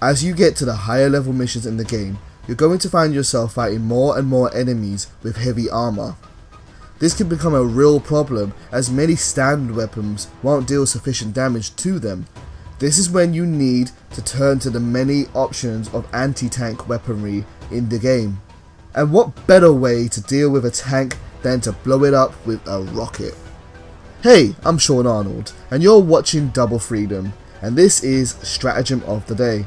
As you get to the higher level missions in the game, you're going to find yourself fighting more and more enemies with heavy armor. This can become a real problem as many standard weapons won't deal sufficient damage to them. This is when you need to turn to the many options of anti-tank weaponry in the game. And what better way to deal with a tank than to blow it up with a rocket. Hey, I'm Sean Arnold, and you're watching Double Freedom, and this is Stratagem of the Day.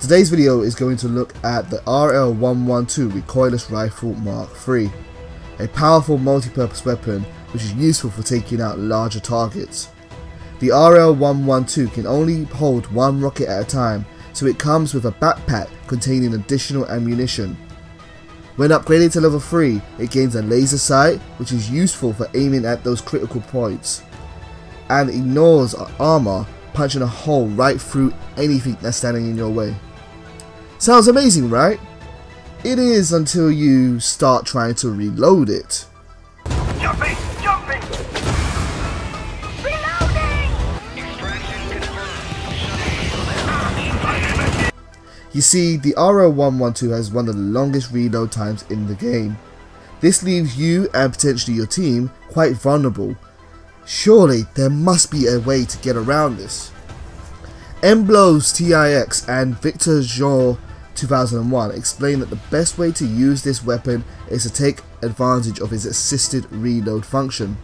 Today's video is going to look at the RL-112 Recoilless Rifle Mark III, a powerful multi-purpose weapon which is useful for taking out larger targets. The RL-112 can only hold one rocket at a time, so it comes with a backpack containing additional ammunition. When upgraded to level 3, it gains a laser sight, which is useful for aiming at those critical points, and ignores armor, punching a hole right through anything that's standing in your way. Sounds amazing, right? It is until you start trying to reload it. Jumping! Jumping! Reloading! You see, the RL-112 has one of the longest reload times in the game. This leaves you and potentially your team quite vulnerable. Surely there must be a way to get around this. Emblos TIX and Victor Jean 2001 explained that the best way to use this weapon is to take advantage of its assisted reload function.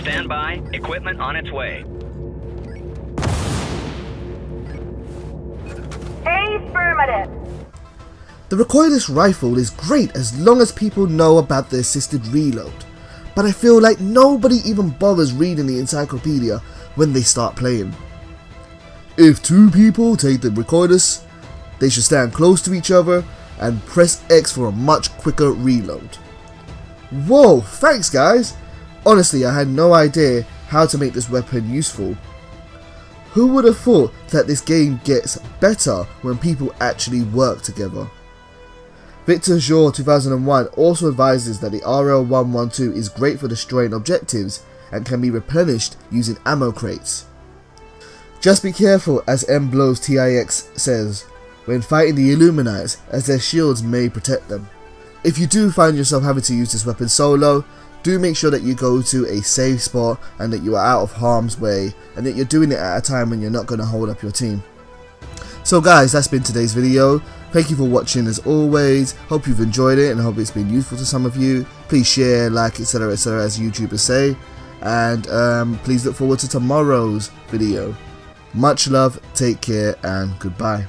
Stand by. Equipment on its way. Affirmative. The recoilless rifle is great as long as people know about the assisted reload, but I feel like nobody even bothers reading the encyclopedia when they start playing. If two people take the recoilless, they should stand close to each other and press X for a much quicker reload. Whoa, thanks guys! Honestly, I had no idea how to make this weapon useful. Who would have thought that this game gets better when people actually work together? Victor Jean 2001 also advises that the RL-112 is great for destroying objectives and can be replenished using ammo crates. Just be careful as Emblos TIX says, when fighting the Illuminates as their shields may protect them. If you do find yourself having to use this weapon solo, do make sure that you go to a safe spot and that you are out of harm's way and that you're doing it at a time when you're not going to hold up your team. So guys, that's been today's video. Thank you for watching as always. Hope you've enjoyed it and hope it's been useful to some of you. Please share, like, etc, etc as YouTubers say. And um, please look forward to tomorrow's video. Much love, take care, and goodbye.